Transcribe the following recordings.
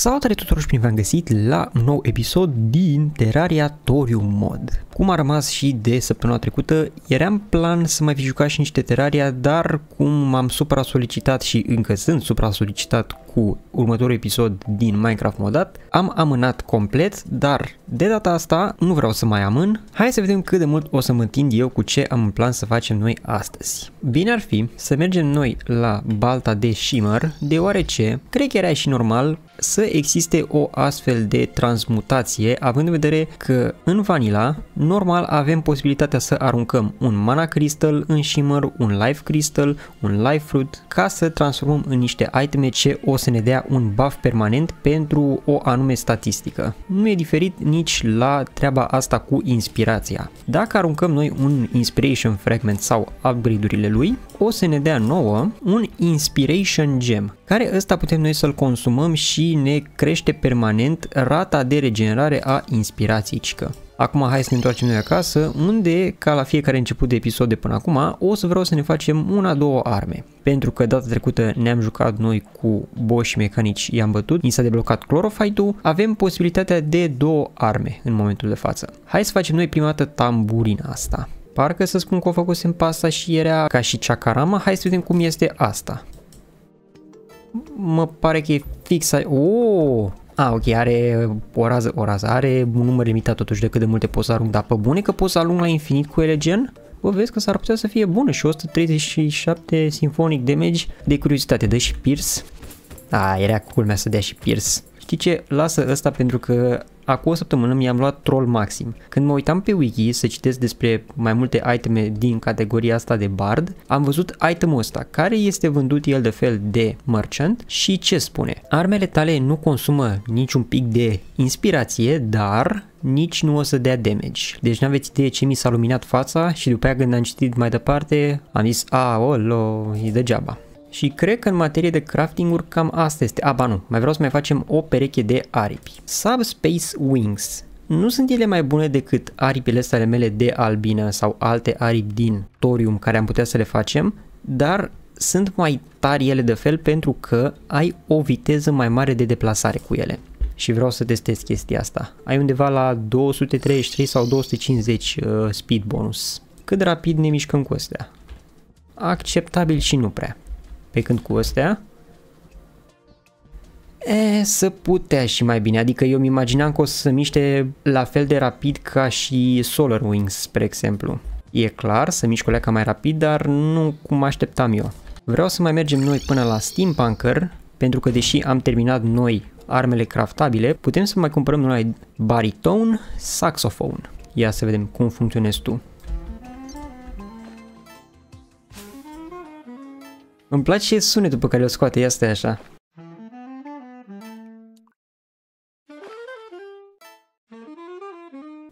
Salutare tuturor și bine v-am găsit la un nou episod din Terraria Torium Mod. Cum a rămas și de săptămâna trecută, eram plan să mai fi jucat și niște Terraria, dar cum m-am supra-solicitat și încă sunt supra-solicitat cu următorul episod din Minecraft modat, am amânat complet, dar de data asta nu vreau să mai amân. Hai să vedem cât de mult o să mă întind eu cu ce am în plan să facem noi astăzi. Bine ar fi să mergem noi la balta de Shimmer, deoarece cred că era și normal să existe o astfel de transmutație, având în vedere că în Vanilla, normal avem posibilitatea să aruncăm un Mana Crystal în Shimmer, un Life Crystal, un Life Fruit, ca să transformăm în niște iteme ce o să ne dea un buff permanent pentru o anume statistică. Nu e diferit nici la treaba asta cu inspirația. Dacă aruncăm noi un Inspiration Fragment sau upgrade-urile lui, o să ne dea nouă un Inspiration Gem, care ăsta putem noi să-l consumăm și ne crește permanent rata de regenerare a inspirației cică. Acum hai să ne întoarcem noi acasă, unde, ca la fiecare început de episod de până acum, o să vreau să ne facem una, două arme. Pentru că data trecută ne-am jucat noi cu boși mecanici, i-am bătut, ni s-a deblocat chlorofight avem posibilitatea de două arme în momentul de față. Hai să facem noi prima dată tamburina asta. Parcă să spun că o făcusem pe asta și era ca și Chakarama, hai să vedem cum este asta. Mă pare că e fix... Oh! A, ok, are o rază, o rază, are un număr limitat totuși de cât de multe poți să arunc, dar pe bune că poți să arunc la infinit cu ele gen? Bă, vezi că s-ar putea să fie bună și 137 Symphonic Damage de curiozitate, dă și Pierce. A, era culmea să dea și Pierce. Știi ce? Lasă ăsta pentru că acum o săptămână mi-am luat troll maxim. Când mă uitam pe wiki să citesc despre mai multe iteme din categoria asta de bard, am văzut itemul ăsta, care este vândut el de fel de merchant și ce spune? Armele tale nu consumă niciun pic de inspirație, dar nici nu o să dea damage. Deci n-aveți idee ce mi s-a luminat fața și după aia când am citit mai departe am zis, a, olo, e degeaba. Și cred că în materie de crafting-uri cam asta este. Aba nu, mai vreau să mai facem o pereche de aripi. Subspace Wings. Nu sunt ele mai bune decât aripile astea ale mele de albină sau alte aripi din torium care am putea să le facem, dar sunt mai tari ele de fel pentru că ai o viteză mai mare de deplasare cu ele. Și vreau să testez chestia asta. Ai undeva la 233 sau 250 uh, speed bonus. Cât rapid ne mișcăm cu astea? Acceptabil și nu prea. Pe când cu astea, E, să putea și mai bine, adică eu îmi imaginam că o să se miște la fel de rapid ca și Solar Wings, spre exemplu. E clar, să mișcă ca mai rapid, dar nu cum așteptam eu. Vreau să mai mergem noi până la Steampunker, pentru că deși am terminat noi armele craftabile, putem să mai cumpărăm noi baritone, saxofon. Ia să vedem cum funcționezi tu. Îmi place sunetul pe care îl scoate, asta așa.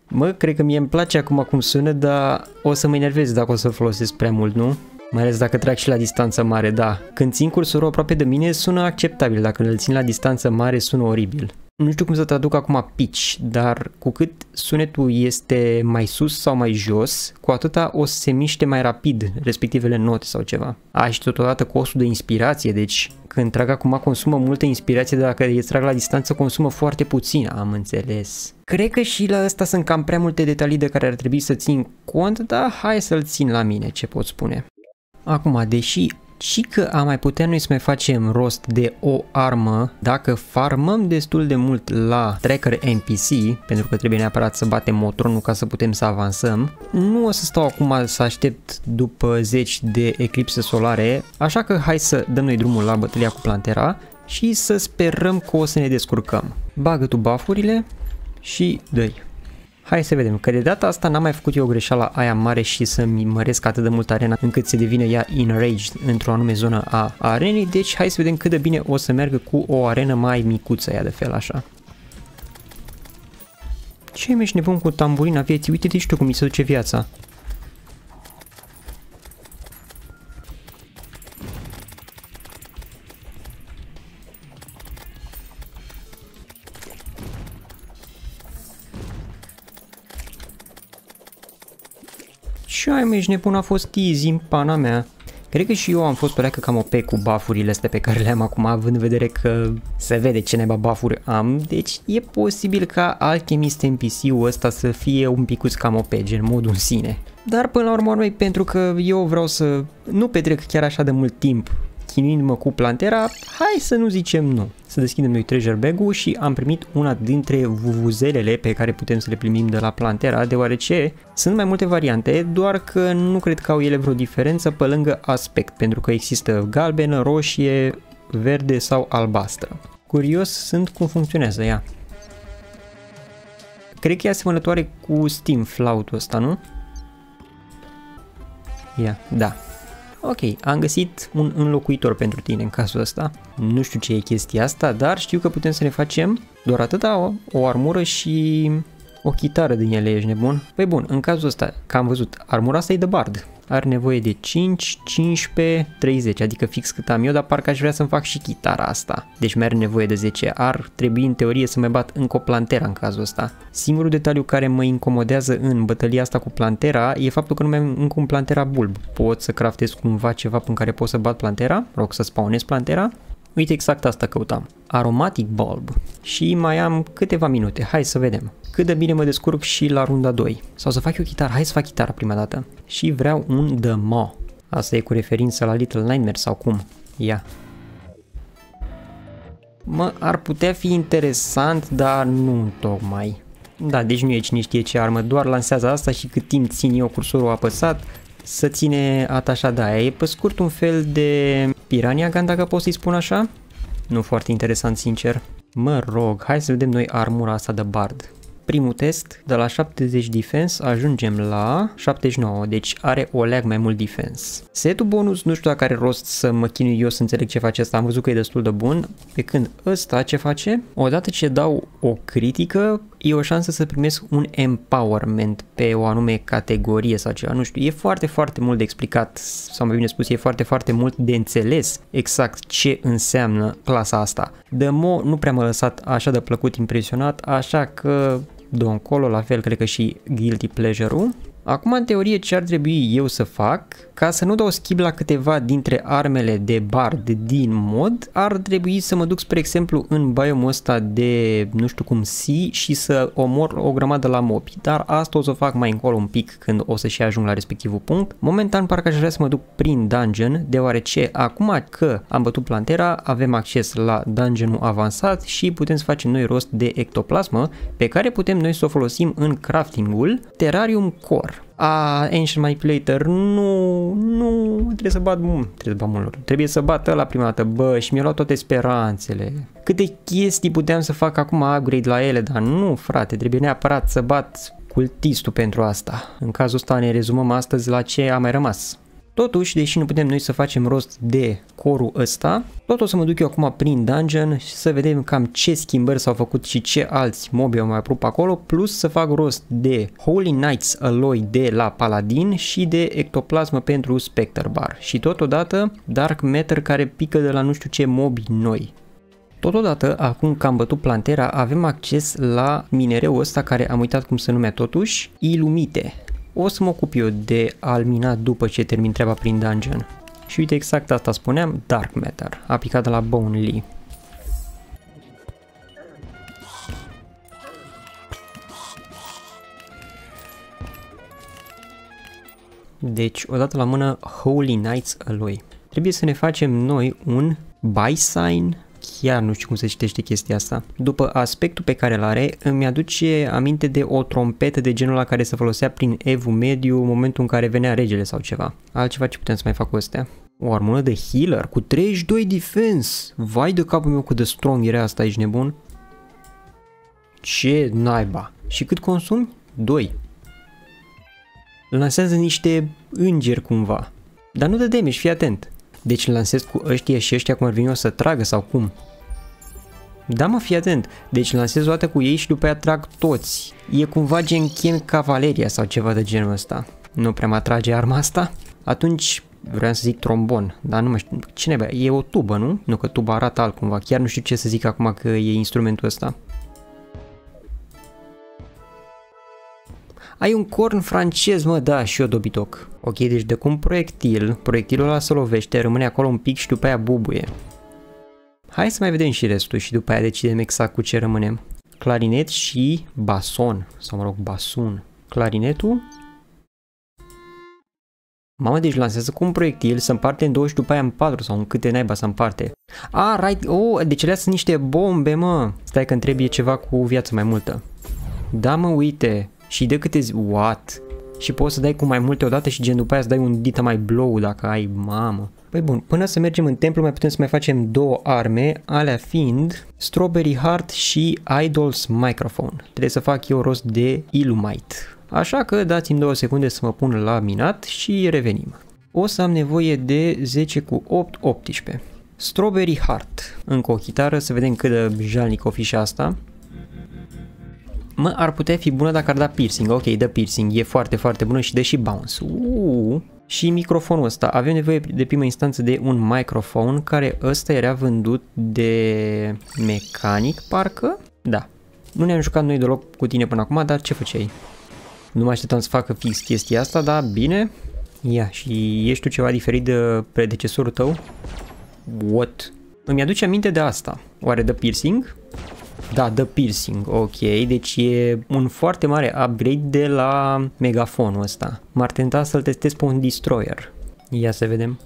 Mă, cred că mie îmi place acum cum sună, dar o să mă enervez dacă o să folosesc prea mult, nu? Mai ales dacă trag și la distanță mare, da. Când țin cursorul aproape de mine sună acceptabil, dacă îl țin la distanță mare sună oribil nu știu cum să traduc acum pitch, dar cu cât sunetul este mai sus sau mai jos, cu atâta o să se miște mai rapid respectivele note sau ceva. A, și totodată costul de inspirație, deci când trag acum consumă multă inspirație, dar dacă îi trag la distanță consumă foarte puțin, am înțeles. Cred că și la ăsta sunt cam prea multe detalii de care ar trebui să țin cont, dar hai să-l țin la mine, ce pot spune. Acum, deși și că am mai putea noi să mai facem rost de o armă dacă farmăm destul de mult la tracker NPC, pentru că trebuie neapărat să batem motorul ca să putem să avansăm. Nu o să stau acum să aștept după zeci de eclipse solare, așa că hai să dăm noi drumul la bătălia cu Plantera și să sperăm că o să ne descurcăm. Bagă tu buff-urile și dă -i. Hai să vedem, că de data asta n-am mai făcut eu o greșeală aia mare și să-mi măresc atât de mult arena încât să devină ea enraged într-o anume zonă a arenei, deci hai să vedem cât de bine o să meargă cu o arenă mai micuță ea de fel așa. Ce mi-ești nebun cu tamburina vieții? Uite-te și tu cum mi se duce viața. Ești nebun, a fost easy în pana mea. Cred că și eu am fost pleacă cam OP cu buffurile astea pe care le am acum, având în vedere că se vede ce neba buffuri am, deci e posibil ca Alchemist NPC-ul ăsta să fie un picuț cam OP, gen modul în sine. Dar până la urmă, pentru că eu vreau să nu petrec chiar așa de mult timp chinuindu-mă cu plantera, hai să nu zicem nu. Să deschidem noi treasure bag-ul și am primit una dintre vuvuzelele pe care putem să le primim de la plantera, deoarece sunt mai multe variante, doar că nu cred că au ele vreo diferență pe lângă aspect, pentru că există galbenă, roșie, verde sau albastră. Curios sunt cum funcționează ea. Cred că e asemănătoare cu Steam Flout ăsta, nu? Ia, da, Ok, am găsit un înlocuitor pentru tine în cazul ăsta. Nu știu ce e chestia asta, dar știu că putem să ne facem doar atâta o, o armură și o chitară din ele, ești nebun? Păi bun, în cazul ăsta, că am văzut, armura asta e de bard are nevoie de 5, 15, 30, adică fix cât am eu, dar parcă aș vrea să-mi fac și chitara asta. Deci mi-are nevoie de 10. Ar trebui în teorie să mai bat încă o plantera în cazul ăsta. Singurul detaliu care mă incomodează în bătălia asta cu plantera e faptul că nu mai am încă un plantera bulb. Pot să craftez cumva ceva în care pot să bat plantera? Rog să spawnez plantera? Uite exact asta căutam. Aromatic bulb. Și mai am câteva minute. Hai să vedem cât de bine mă descurc și la runda 2. Sau să fac eu chitară, hai să fac chitară prima dată. Și vreau un The Mo. Asta e cu referință la Little Nightmare sau cum? Ia. Mă, ar putea fi interesant, dar nu tocmai. Da, deci nu e cine știe ce armă, doar lansează asta și cât timp țin eu cursorul apăsat, să ține atașat de aia. E pe scurt un fel de Piranha Gun, dacă pot să-i spun așa. Nu foarte interesant, sincer. Mă rog, hai să vedem noi armura asta de bard primul test, de la 70 defense ajungem la 79, deci are o leg mai mult defense. Setul bonus nu știu dacă are rost să mă chinui eu să înțeleg ce face asta, am văzut că e destul de bun, pe când ăsta ce face? Odată ce dau o critică, e o șansă să primesc un empowerment pe o anume categorie sau ceva, nu știu, e foarte, foarte mult de explicat, sau mai bine spus, e foarte, foarte mult de înțeles exact ce înseamnă clasa asta. Demo nu prea m-a lăsat așa de plăcut impresionat, așa că de încolo, la fel cred că și Guilty Pleasure-ul. Acum, în teorie, ce ar trebui eu să fac ca să nu dau skip la câteva dintre armele de bard din mod, ar trebui să mă duc, spre exemplu, în biomul ăsta de, nu știu cum, si și să omor o grămadă la mobi. Dar asta o să fac mai încolo un pic când o să și ajung la respectivul punct. Momentan parcă aș vrea să mă duc prin dungeon, deoarece acum că am bătut plantera, avem acces la dungeonul avansat și putem să facem noi rost de ectoplasmă, pe care putem noi să o folosim în craftingul Terrarium Core a Ancient Manipulator, nu, nu, trebuie să bat, trebuie să bat mult, trebuie să bat la prima dată, bă, și mi-a luat toate speranțele. Câte chestii puteam să fac acum upgrade la ele, dar nu, frate, trebuie neapărat să bat cultistul pentru asta. În cazul ăsta ne rezumăm astăzi la ce a mai rămas. Totuși, deși nu putem noi să facem rost de corul ăsta, tot o să mă duc eu acum prin dungeon și să vedem cam ce schimbări s-au făcut și ce alți mobi au mai apărut acolo, plus să fac rost de Holy Knights Alloy de la Paladin și de ectoplasmă pentru Spectre Bar și totodată Dark Matter care pică de la nu știu ce mobi noi. Totodată, acum că am bătut plantera, avem acces la minereul ăsta care am uitat cum se numea totuși, Ilumite o să mă ocup eu de al mina după ce termin treaba prin dungeon. Și uite exact asta spuneam, Dark Matter, aplicat de la Bone Lee. Deci, odată la mână, Holy Knights Alloy. Trebuie să ne facem noi un buy sign chiar nu știu cum se citește chestia asta. După aspectul pe care îl are, îmi aduce aminte de o trompetă de genul la care se folosea prin evul mediu în momentul în care venea regele sau ceva. Altceva ce putem să mai fac cu astea? O armură de healer cu 32 defense. Vai de capul meu cu de strong era asta, ești nebun? Ce naiba. Și cât consumi? 2. Lansează niște îngeri cumva. Dar nu de damage, fii atent. Deci îl lansez cu ăștia și ăștia cum ar veni eu să tragă sau cum? Da mă, fii atent. Deci lansez o dată cu ei și după aia trag toți. E cumva gen Ken Cavaleria sau ceva de genul ăsta. Nu prea mă atrage arma asta? Atunci vreau să zic trombon, dar nu mai știu. Ce nebe? E o tubă, nu? Nu că tuba arată altcumva. Chiar nu știu ce să zic acum că e instrumentul ăsta. Ai un corn francez, mă, da, și eu dobitoc. Ok, deci de cum proiectil, proiectilul ăla se lovește, rămâne acolo un pic și după aia bubuie. Hai să mai vedem și restul și după aia decidem exact cu ce rămânem. Clarinet și bason, sau mă rog, basun. Clarinetul Mamă, deci lansează cu un proiectil, să împarte în două și după aia în patru sau în câte naiba să împarte. Ah, right, oh, deci alea sunt niște bombe, mă. Stai că trebuie ceva cu viață mai multă. Da, mă, uite. Și de câte zi... What? Și poți să dai cu mai multe odată și gen după aia să dai un dita mai blow dacă ai, mamă. Păi bun, până să mergem în templu mai putem să mai facem două arme, alea fiind Strawberry Heart și Idol's Microphone. Trebuie să fac eu rost de Illumite. Așa că dați-mi două secunde să mă pun la minat și revenim. O să am nevoie de 10 cu 8, 18. Strawberry Heart. Încă o chitară, să vedem cât de jalnic o fi și asta. Mă, ar putea fi bună dacă ar da piercing. Ok, dă piercing. E foarte, foarte bună și dă și bounce. Uuu. Și microfonul ăsta. Avem nevoie de prima instanță de un microfon care ăsta era vândut de mecanic, parcă? Da. Nu ne-am jucat noi deloc cu tine până acum, dar ce făceai? Nu mă așteptam să facă fix chestia asta, dar bine. Ia, și ești tu ceva diferit de predecesorul tău? What? Îmi aduce aminte de asta. Oare de piercing? Da, The Piercing, ok, deci e un foarte mare upgrade de la megafonul ăsta. M-ar tenta să-l testez pe un Destroyer. Ia să vedem.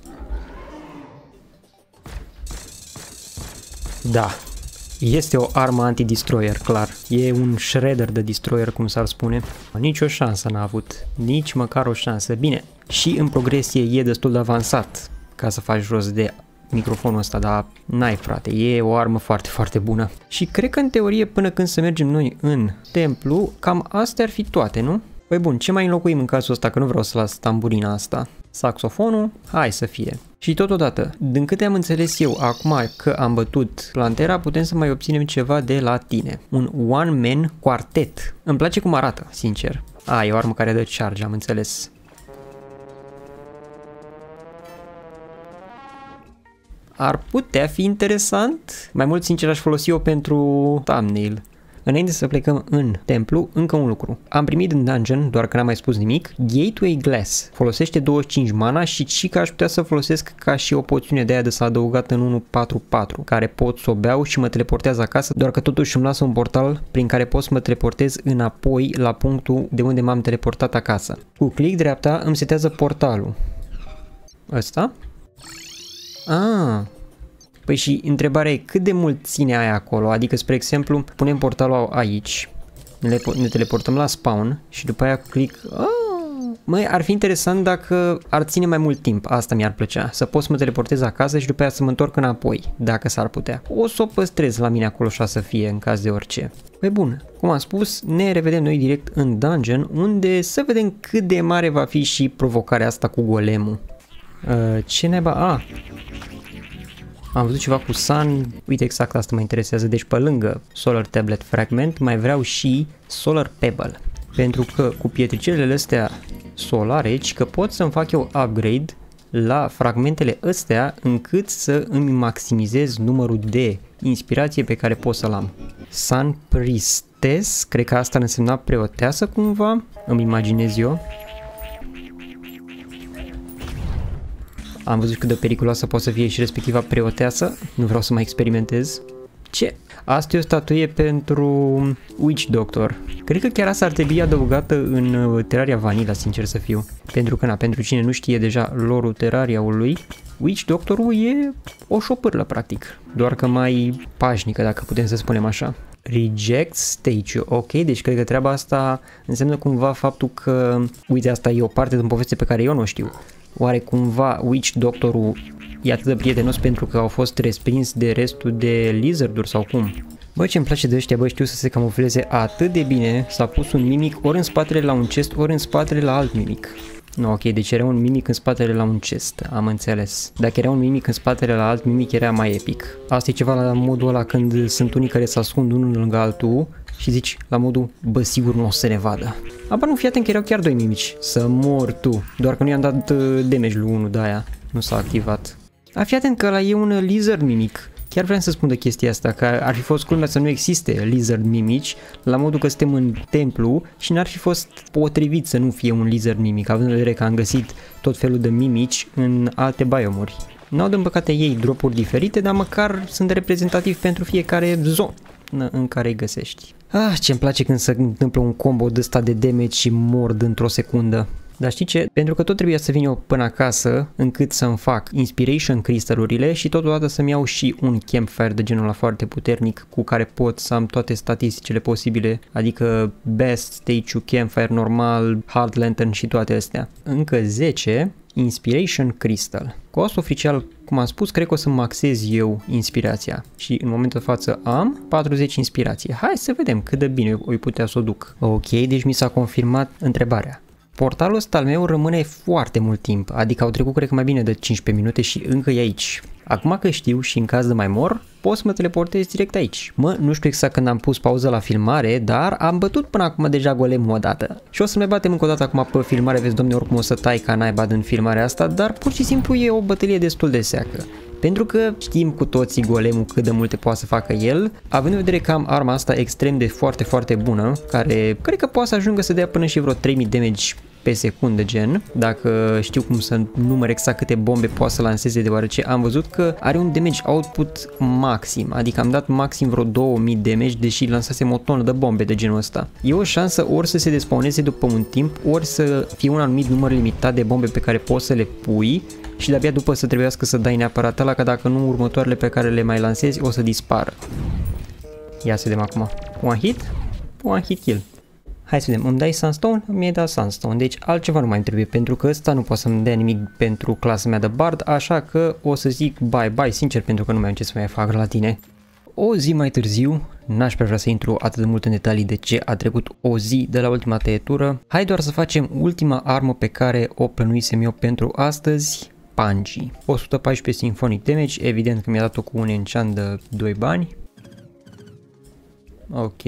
Da, este o armă anti-destroyer, clar. E un shredder de destroyer, cum s-ar spune. Nici o șansă n-a avut. Nici măcar o șansă. Bine, și în progresie e destul de avansat ca să faci rost de microfonul ăsta, dar n-ai frate, e o armă foarte, foarte bună. Și cred că în teorie până când să mergem noi în templu, cam astea ar fi toate, nu? Păi bun, ce mai înlocuim în cazul ăsta, că nu vreau să las tamburina asta? Saxofonul? Hai să fie. Și totodată, din câte am înțeles eu acum că am bătut Lantera, putem să mai obținem ceva de la tine. Un one-man quartet. Îmi place cum arată, sincer. A, e o armă care dă charge, am înțeles. Ar putea fi interesant. Mai mult, sincer, aș folosi-o pentru thumbnail. Înainte să plecăm în templu, încă un lucru. Am primit în dungeon, doar că n-am mai spus nimic, Gateway Glass. Folosește 25 mana și și că aș putea să folosesc ca și o poțiune de aia de s-a adăugat în 144, care pot să o beau și mă teleportează acasă, doar că totuși îmi lasă un portal prin care pot să mă teleportez înapoi la punctul de unde m-am teleportat acasă. Cu click dreapta îmi setează portalul. Ăsta? Ah, Păi și întrebarea e cât de mult ține aia acolo, adică spre exemplu punem portalul aici, ne, ne teleportăm la spawn și după aia click, ah, Măi, ar fi interesant dacă ar ține mai mult timp, asta mi-ar plăcea, să pot să mă teleportez acasă și după aia să mă întorc înapoi, dacă s-ar putea. O să o păstrez la mine acolo așa să fie, în caz de orice. Păi bun, cum am spus, ne revedem noi direct în dungeon, unde să vedem cât de mare va fi și provocarea asta cu golemul. Uh, ce neba? Ah, am văzut ceva cu Sun, uite exact asta mă interesează, deci pe lângă Solar Tablet Fragment mai vreau și Solar Pebble. Pentru că cu pietricelele astea solare, ci că pot să-mi fac eu upgrade la fragmentele astea încât să îmi maximizez numărul de inspirație pe care pot să-l am. Sun Priestess, cred că asta însemna preoteasă cumva, îmi imaginez eu. Am văzut cât de periculoasă poate să fie și respectiva preoteasă. Nu vreau să mai experimentez. Ce? Asta e o statuie pentru Witch Doctor. Cred că chiar asta ar trebui adăugată în uh, Terraria Vanilla, sincer să fiu. Pentru că, na, pentru cine nu știe deja lorul Terraria-ului, Witch Doctorul e o șopârlă, practic. Doar că mai pașnică, dacă putem să spunem așa. Reject statue. Ok, deci cred că treaba asta înseamnă cumva faptul că, uite, asta e o parte din poveste pe care eu nu o știu. Oare cumva Witch Doctorul e atât de prietenos pentru că au fost respins de restul de lizarduri sau cum? Bă, ce îmi place de ăștia, bă, știu să se camufleze atât de bine, s-a pus un mimic ori în spatele la un chest, ori în spatele la alt mimic. No, ok, deci era un mimic în spatele la un chest, am înțeles. Dacă era un mimic în spatele la alt mimic, era mai epic. Asta e ceva la modul ăla când sunt unii care se ascund unul lângă altul și zici la modul, bă, sigur nu o să ne vadă. Aba nu, fii atent că erau chiar doi mimici. Să mor tu. Doar că nu i-am dat uh, damage lui unul de aia. Nu s-a activat. A, fii atent că la e un lizard mimic. chiar vreau să spun de chestia asta, că ar fi fost culmea să nu existe lizard mimici, la modul că suntem în templu și n-ar fi fost potrivit să nu fie un lizard mimic, având în vedere că am găsit tot felul de mimici în alte biomuri. Nu au din păcate ei dropuri diferite, dar măcar sunt reprezentativi pentru fiecare zonă în care îi găsești. Ah, ce-mi place când se întâmplă un combo de ăsta de damage și mord într-o secundă. Dar știi ce? Pentru că tot trebuia să vin eu până acasă încât să-mi fac Inspiration cristalurile și totodată să-mi iau și un campfire de genul ăla foarte puternic cu care pot să am toate statisticile posibile, adică Best, Stage Campfire normal, Hard Lantern și toate astea. Încă 10 Inspiration Crystal. Cost oficial, cum am spus, cred că o să maxez eu inspirația și în momentul de față am 40 inspirație. Hai să vedem cât de bine o putea să o duc. Ok, deci mi s-a confirmat întrebarea. Portalul ăsta al meu rămâne foarte mult timp, adică au trecut cred că mai bine de 15 minute și încă e aici. Acum că știu și în caz de mai mor, pot să mă teleportez direct aici. Mă, nu știu exact când am pus pauză la filmare, dar am bătut până acum deja golemul o dată. Și o să mai batem încă o dată acum pe filmare, vezi domne, oricum o să tai ca naiba din filmarea asta, dar pur și simplu e o bătălie destul de seacă. Pentru că știm cu toții golemul cât de multe poate să facă el, având în vedere că am arma asta extrem de foarte foarte bună, care cred că poate să ajungă să dea până și vreo 3000 damage pe secundă gen, dacă știu cum să număr exact câte bombe poate să lanseze deoarece am văzut că are un damage output maxim, adică am dat maxim vreo 2000 damage deși lansasem o tonă de bombe de genul ăsta. E o șansă ori să se despawneze după un timp, ori să fie un anumit număr limitat de bombe pe care poți să le pui și de-abia după să trebuiască să dai neapărat ăla, că dacă nu următoarele pe care le mai lansezi o să dispară. Ia să vedem acum. One hit? One hit kill. Hai să vedem, îmi dai Sunstone? Mi-ai dat Sunstone, deci altceva nu mai îmi trebuie pentru că ăsta nu poate să-mi dea nimic pentru clasa mea de Bard, așa că o să zic bye-bye sincer pentru că nu mai am ce să mai fac la tine. O zi mai târziu, n-aș prea vrea să intru atât de mult în detalii de ce a trecut o zi de la ultima tăietură, hai doar să facem ultima armă pe care o plănuisem eu pentru astăzi, Panji. 114 Symphonic Damage, evident că mi-a dat-o cu un enchant de 2 bani, Ok,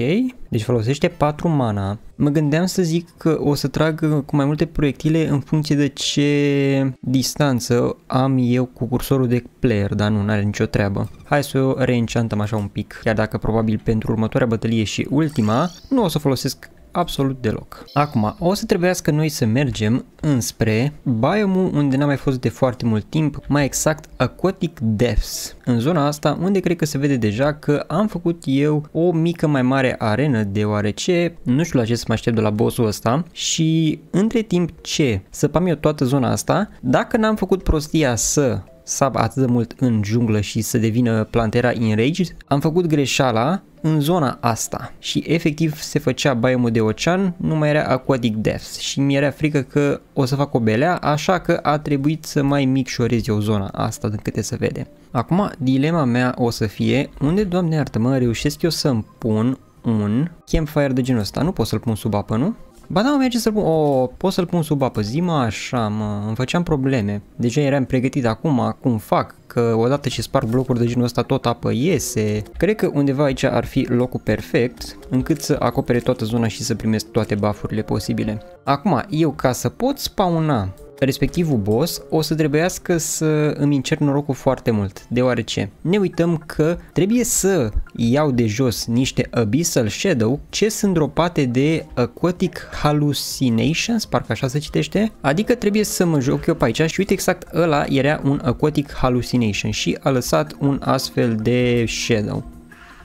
deci folosește 4 mana. Mă gândeam să zic că o să trag cu mai multe proiectile în funcție de ce distanță am eu cu cursorul de player, dar nu, are nicio treabă. Hai să o reenchantăm așa un pic, chiar dacă probabil pentru următoarea bătălie și ultima nu o să folosesc absolut deloc. Acum, o să trebuiască noi să mergem înspre biomul unde n-am mai fost de foarte mult timp, mai exact Aquatic Depths. În zona asta unde cred că se vede deja că am făcut eu o mică mai mare arenă deoarece nu știu la ce să mă aștept de la bossul ăsta și între timp ce săpam eu toată zona asta, dacă n-am făcut prostia să sab atât de mult în junglă și să devină plantera enraged, am făcut greșeala în zona asta și efectiv se făcea biomul de ocean, nu mai era aquatic depths și mi era frică că o să fac o belea, așa că a trebuit să mai micșorez eu zona asta din câte se vede. Acum, dilema mea o să fie unde, doamne iartă-mă, reușesc eu să-mi pun un campfire de genul ăsta. Nu pot să-l pun sub apă, nu? Ba da, merge să-l pun, o, pot să-l pun sub apă, zi mă așa, mă, îmi făceam probleme. Deja eram pregătit acum, cum fac, că odată ce sparg blocuri de genul ăsta tot apă iese. Cred că undeva aici ar fi locul perfect, încât să acopere toată zona și să primesc toate buffurile posibile. Acum, eu ca să pot spawna respectivul boss o să trebuiască să îmi încerc norocul foarte mult, deoarece ne uităm că trebuie să iau de jos niște Abyssal Shadow ce sunt dropate de Aquatic Hallucinations, parcă așa se citește, adică trebuie să mă joc eu pe aici și uite exact ăla era un Aquatic Hallucination și a lăsat un astfel de Shadow.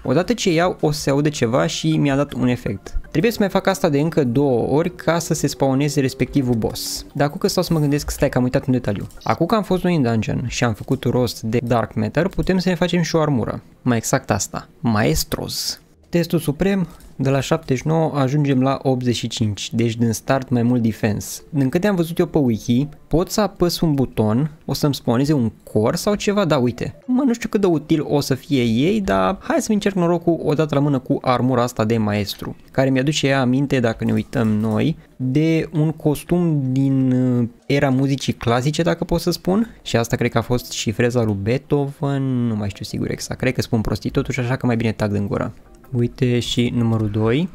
Odată ce iau, o să aude ceva și mi-a dat un efect. Trebuie să mai fac asta de încă două ori ca să se spawneze respectivul boss. Dar acum că stau să mă gândesc, stai că am uitat un detaliu. Acum că am fost noi în dungeon și am făcut rost de Dark Matter, putem să ne facem și o armură. Mai exact asta, Maestros. Testul suprem, de la 79 ajungem la 85, deci din start mai mult defense. Din câte am văzut eu pe wiki, pot să apăs un buton, o să-mi spawneze un core sau ceva, da uite. Mă, nu știu cât de util o să fie ei, dar hai să încerc norocul odată la mână cu armura asta de maestru, care mi-aduce ea aminte, dacă ne uităm noi, de un costum din uh, era muzicii clasice, dacă pot să spun, și asta cred că a fost și freza lui Beethoven, nu mai știu sigur exact, cred că spun prostii totuși, așa că mai bine tag din gură. Uite și numărul 2.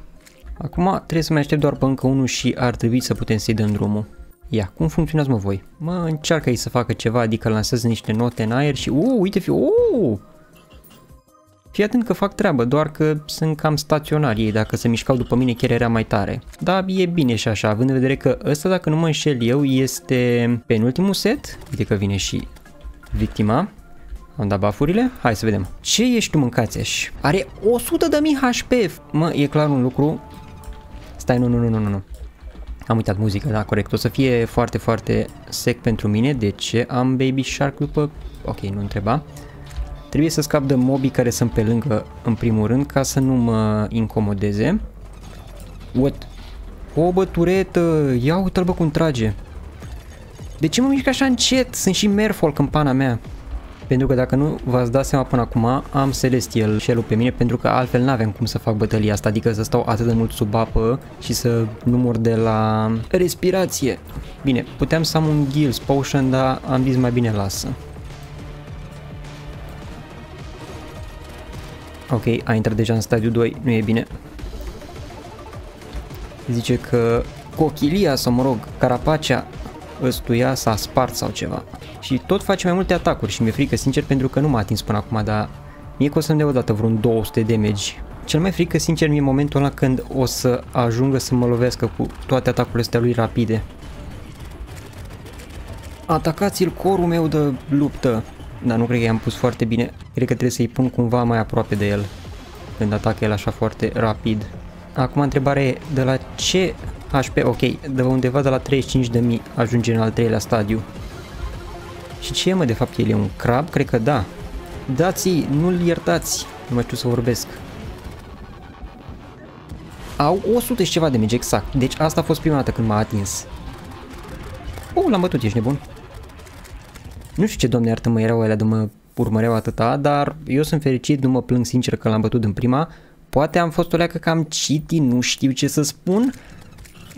Acum trebuie să mai aștept doar pe încă unul și ar trebui să putem să-i dăm drumul. Ia, cum funcționează mă voi? Mă, încearcă ei să facă ceva, adică lansează niște note în aer și... Uh, uite fi... Uh! Fii atent că fac treabă, doar că sunt cam staționari ei, dacă se mișcau după mine chiar era mai tare. Dar e bine și așa, având în vedere că ăsta, dacă nu mă înșel eu, este penultimul set. Uite că vine și victima. Am dat bafurile? Hai să vedem. Ce ești tu mâncați Are 100 de mii HP. Mă, e clar un lucru. Stai, nu, nu, nu, nu, nu. Am uitat muzica, da, corect. O să fie foarte, foarte sec pentru mine. De ce am Baby Shark după... Ok, nu întreba. Trebuie să scap de mobii care sunt pe lângă, în primul rând, ca să nu mă incomodeze. What? O băturetă! Ia uite-l bă cum trage. De ce mă mișc așa încet? Sunt și Merfolk în pana mea. Pentru că dacă nu v-ați dat seama până acum, am Celestial shell pe mine pentru că altfel n-avem cum să fac bătălia asta, adică să stau atât de mult sub apă și să nu mor de la respirație. Bine, puteam să am un Gills Potion, dar am zis mai bine lasă. Ok, a intrat deja în stadiu 2, nu e bine. Zice că cochilia, sau mă rog, carapacea ăstuia s-a spart sau ceva. Și tot face mai multe atacuri și mi-e frică sincer pentru că nu m-a atins până acum, dar mie că o să-mi dea odată vreun 200 damage. Cel mai frică sincer mi-e momentul ăla când o să ajungă să mă lovească cu toate atacurile astea lui rapide. Atacați-l corul meu de luptă. Dar nu cred că i-am pus foarte bine. Cred că trebuie să-i pun cumva mai aproape de el. Când atacă el așa foarte rapid. Acum întrebarea e de la ce HP, ok, de undeva de la 35.000 ajunge în al treilea stadiu. Și ce e mă de fapt el e un crab? Cred că da. Dați-i, nu-l iertați. Nu mai știu să vorbesc. Au 100 și ceva de damage, exact. Deci asta a fost prima dată când m-a atins. Oh, l-am bătut, ești nebun. Nu știu ce, doamne iartă mă erau alea de mă urmăreau atâta, dar eu sunt fericit, nu mă plâng sincer că l-am bătut în prima. Poate am fost o leacă cam citi, nu știu ce să spun,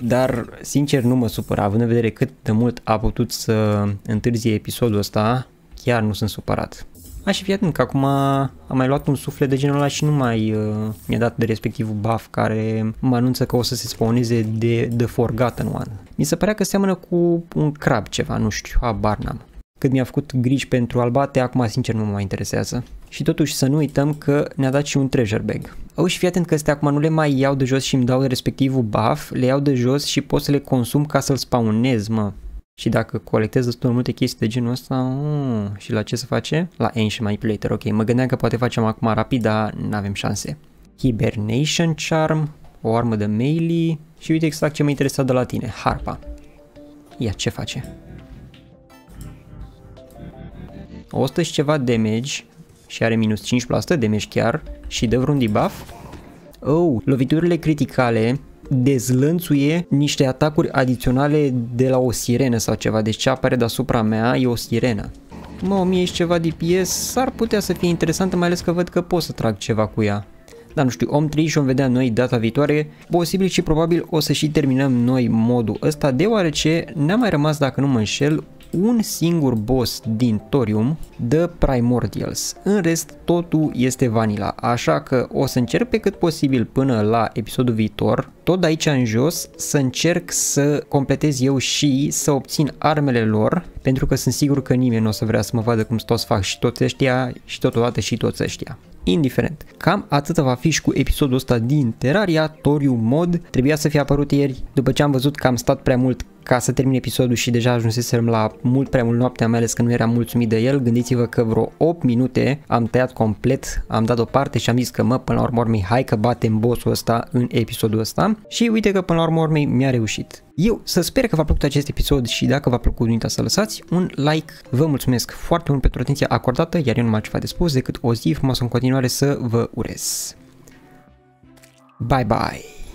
dar sincer nu mă supăra, având în vedere cât de mult a putut să întârzie episodul ăsta, chiar nu sunt supărat. Aș fi atent că acum am mai luat un suflet de genul ăla și nu mai uh, mi-a dat de respectivul buff care mă anunță că o să se spawneze de The Forgotten One. Mi se părea că seamănă cu un crab ceva, nu știu, habar n-am. Cât mi-a făcut griji pentru albate, acum sincer nu mă mai interesează. Și totuși să nu uităm că ne-a dat și un treasure bag. Au și fii atent că astea acum nu le mai iau de jos și îmi dau respectivul buff, le iau de jos și pot să le consum ca să-l spawnez, mă. Și dacă colectez destul multe chestii de genul ăsta, uh, și la ce să face? La Ancient Manipulator, ok. Mă gândeam că poate facem acum rapid, dar nu avem șanse. Hibernation Charm, o armă de melee și uite exact ce mă interesa de la tine, harpa. Ia, ce face? 100 și ceva damage și are minus 5% damage chiar și dă vreun debuff. Oh, loviturile criticale dezlănțuie niște atacuri adiționale de la o sirenă sau ceva, deci ce apare deasupra mea e o sirenă. Mă, 1000 și ceva DPS s-ar putea să fie interesantă, mai ales că văd că pot să trag ceva cu ea. Dar nu știu, om 3 și vom vedea noi data viitoare, posibil și probabil o să și terminăm noi modul ăsta, deoarece ne-a mai rămas, dacă nu mă înșel, un singur boss din Torium, The Primordials. În rest, totul este vanilla, așa că o să încerc pe cât posibil până la episodul viitor, tot de aici în jos, să încerc să completez eu și să obțin armele lor, pentru că sunt sigur că nimeni nu o să vrea să mă vadă cum toți fac și toți ăștia și totodată și toți ăștia indiferent. Cam atât va fi și cu episodul ăsta din Terraria Torium Mod. Trebuia să fie apărut ieri, după ce am văzut că am stat prea mult ca să termin episodul și deja ajunsesem la mult prea mult noaptea, mai ales că nu eram mulțumit de el. Gândiți-vă că vreo 8 minute am tăiat complet, am dat o parte și am zis că mă, până la urmă urmei, hai că batem bossul ăsta în episodul ăsta. Și uite că până la urmă urmei mi-a reușit. Eu să sper că v-a plăcut acest episod și dacă v-a plăcut, nu uitați să lăsați un like. Vă mulțumesc foarte mult pentru atenția acordată, iar eu nu mai ceva de spus decât o zi frumoasă în continuare să vă urez. Bye bye!